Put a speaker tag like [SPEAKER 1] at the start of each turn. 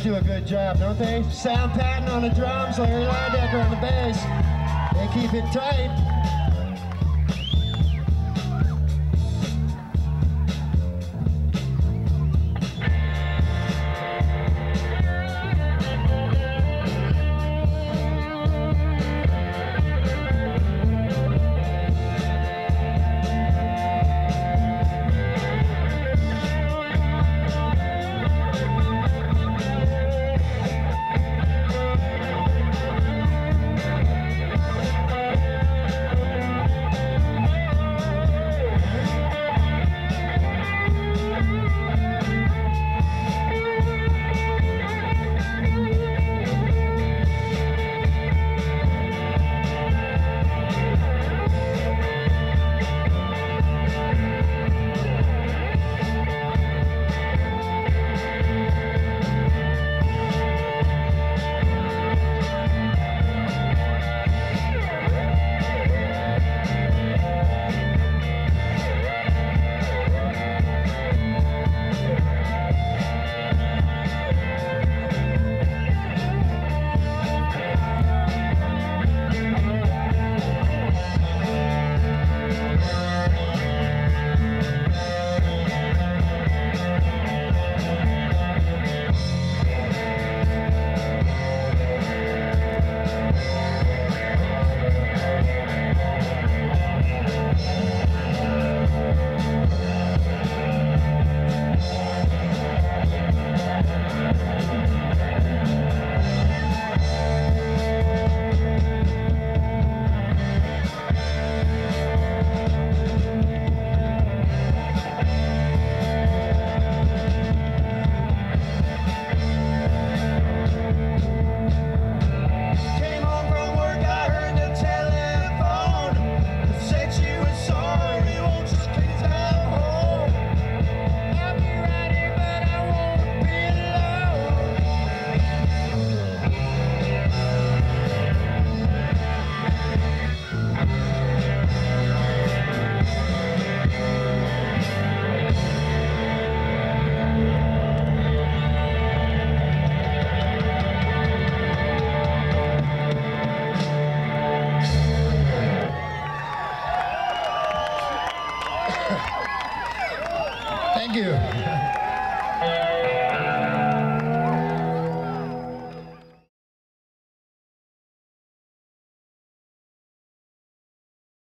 [SPEAKER 1] guys do a good job, don't they? Sam Patton on the drums, Larry Linedecker on the bass. They keep it tight.